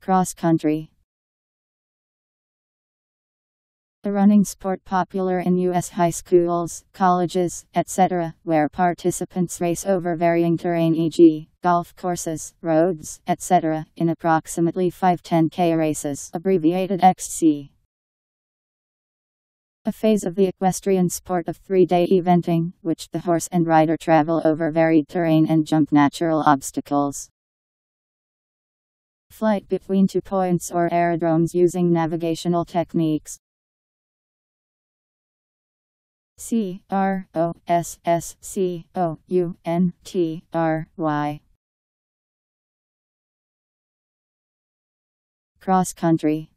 Cross country. A running sport popular in U.S. high schools, colleges, etc., where participants race over varying terrain e.g., golf courses, roads, etc., in approximately 5 10k races, abbreviated XC. A phase of the equestrian sport of three-day eventing, which the horse and rider travel over varied terrain and jump natural obstacles. Flight between two points or aerodromes using navigational techniques. C R O S S C O U N T R Y. Cross country.